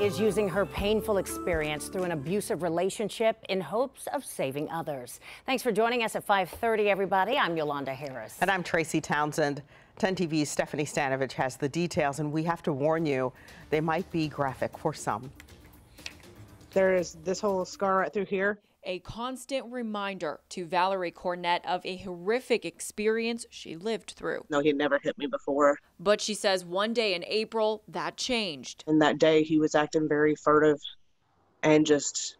is using her painful experience through an abusive relationship in hopes of saving others. Thanks for joining us at 5:30 everybody. I'm Yolanda Harris. And I'm Tracy Townsend. 10 TV's Stephanie Stanovich has the details and we have to warn you, they might be graphic for some. There is this whole scar right through here a constant reminder to Valerie Cornett of a horrific experience she lived through. No, he never hit me before. But she says one day in April, that changed. And that day he was acting very furtive and just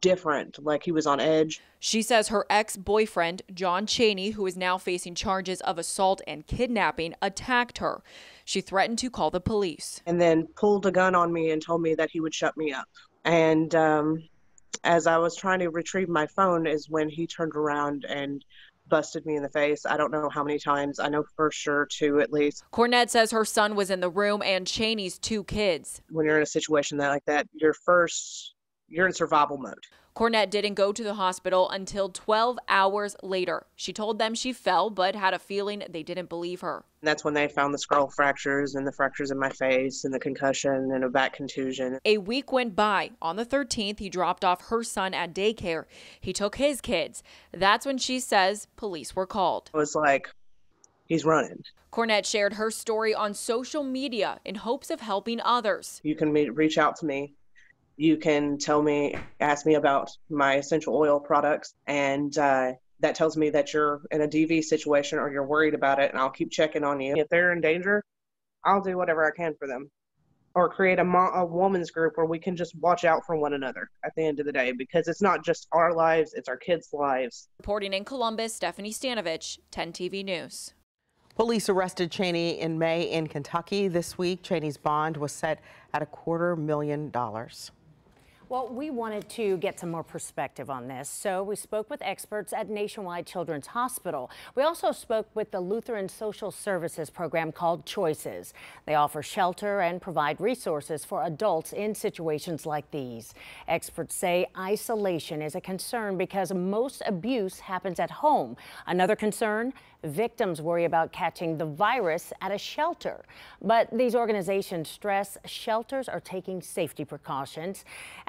different, like he was on edge. She says her ex boyfriend, John Cheney, who is now facing charges of assault and kidnapping, attacked her. She threatened to call the police. And then pulled a gun on me and told me that he would shut me up. And um, as I was trying to retrieve my phone is when he turned around and busted me in the face. I don't know how many times. I know for sure two at least. Cornett says her son was in the room and Cheney's two kids. When you're in a situation that like that, your first you're in survival mode. Cornett didn't go to the hospital until 12 hours later. She told them she fell, but had a feeling they didn't believe her. And that's when they found the skull fractures and the fractures in my face and the concussion and a back contusion. A week went by. On the 13th, he dropped off her son at daycare. He took his kids. That's when she says police were called. It was like, he's running. Cornett shared her story on social media in hopes of helping others. You can reach out to me you can tell me, ask me about my essential oil products, and uh, that tells me that you're in a DV situation or you're worried about it, and I'll keep checking on you. If they're in danger, I'll do whatever I can for them. Or create a, mo- a woman's group where we can just watch out for one another at the end of the day because it's not just our lives, it's our kids' lives. Reporting in Columbus, Stephanie Stanovich, 10 TV News. Police arrested Cheney in May in Kentucky this week. Cheney's bond was set at a quarter million dollars. Well, we wanted to get some more perspective on this, so we spoke with experts at Nationwide Children's Hospital. We also spoke with the Lutheran Social Services program called Choices. They offer shelter and provide resources for adults in situations like these. Experts say isolation is a concern because most abuse happens at home. Another concern, victims worry about catching the virus at a shelter. But these organizations stress shelters are taking safety precautions.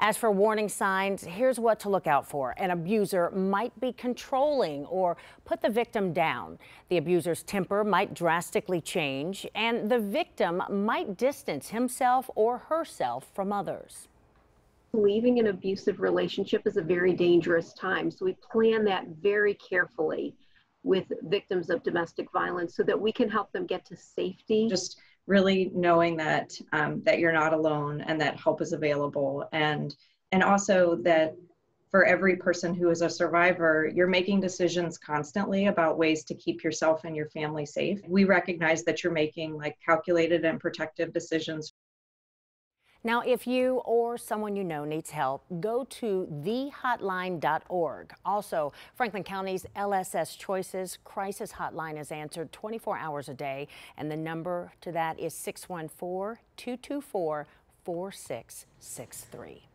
As for warning signs, here's what to look out for. An abuser might be controlling or put the victim down. The abuser's temper might drastically change, and the victim might distance himself or herself from others. Leaving an abusive relationship is a very dangerous time, so we plan that very carefully with victims of domestic violence so that we can help them get to safety. Just really knowing that um, that you're not alone and that help is available and and also that for every person who is a survivor, you're making decisions constantly about ways to keep yourself and your family safe. We recognize that you're making like calculated and protective decisions now, if you or someone you know needs help, go to thehotline.org. Also, Franklin County's LSS Choices Crisis Hotline is answered 24 hours a day, and the number to that is 614 224 4663.